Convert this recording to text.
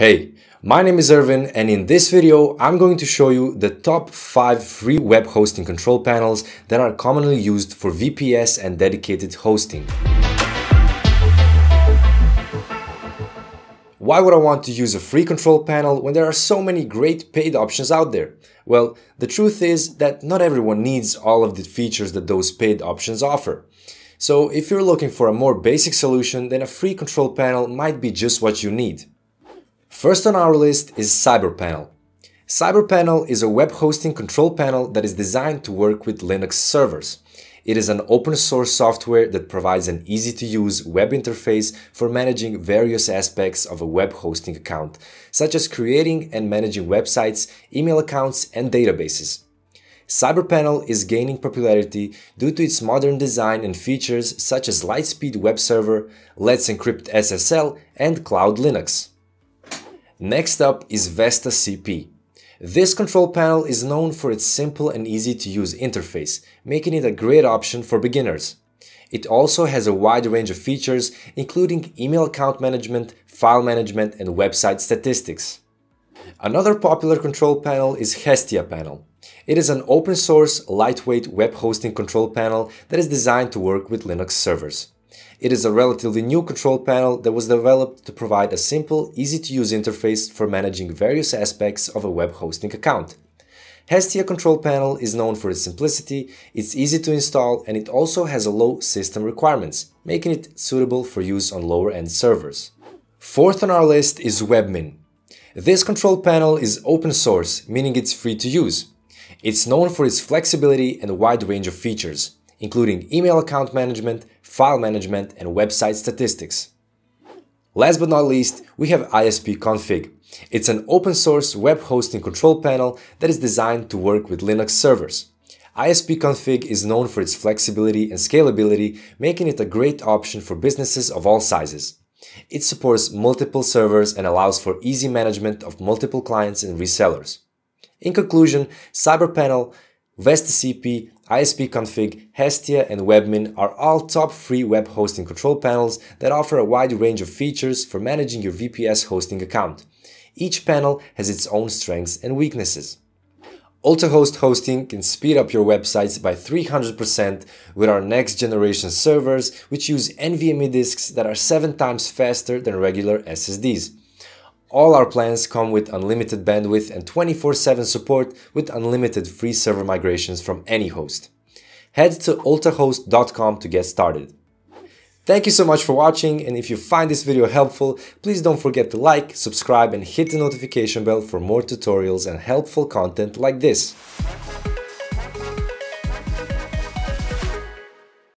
Hey, my name is Ervin and in this video I'm going to show you the top 5 free web hosting control panels that are commonly used for VPS and dedicated hosting. Why would I want to use a free control panel when there are so many great paid options out there? Well, the truth is that not everyone needs all of the features that those paid options offer. So if you're looking for a more basic solution, then a free control panel might be just what you need. First on our list is CyberPanel. CyberPanel is a web hosting control panel that is designed to work with Linux servers. It is an open source software that provides an easy to use web interface for managing various aspects of a web hosting account, such as creating and managing websites, email accounts, and databases. CyberPanel is gaining popularity due to its modern design and features such as LiteSpeed Web Server, Let's Encrypt SSL, and Cloud Linux. Next up is Vesta CP. This control panel is known for its simple and easy to use interface, making it a great option for beginners. It also has a wide range of features, including email account management, file management, and website statistics. Another popular control panel is Hestia panel. It is an open source, lightweight web hosting control panel that is designed to work with Linux servers. It is a relatively new control panel that was developed to provide a simple, easy-to-use interface for managing various aspects of a web hosting account. Hestia control panel is known for its simplicity, it's easy to install, and it also has a low system requirements, making it suitable for use on lower-end servers. Fourth on our list is Webmin. This control panel is open source, meaning it's free to use. It's known for its flexibility and wide range of features including email account management, file management, and website statistics. Last but not least, we have ISP Config. It's an open source web hosting control panel that is designed to work with Linux servers. ISP Config is known for its flexibility and scalability, making it a great option for businesses of all sizes. It supports multiple servers and allows for easy management of multiple clients and resellers. In conclusion, CyberPanel VestaCP, ISPConfig, Hestia, and Webmin are all top free web hosting control panels that offer a wide range of features for managing your VPS hosting account. Each panel has its own strengths and weaknesses. UltaHost hosting can speed up your websites by 300% with our next generation servers, which use NVMe disks that are 7 times faster than regular SSDs. All our plans come with unlimited bandwidth and 24-7 support with unlimited free server migrations from any host. Head to ultahost.com to get started. Thank you so much for watching and if you find this video helpful, please don't forget to like, subscribe and hit the notification bell for more tutorials and helpful content like this.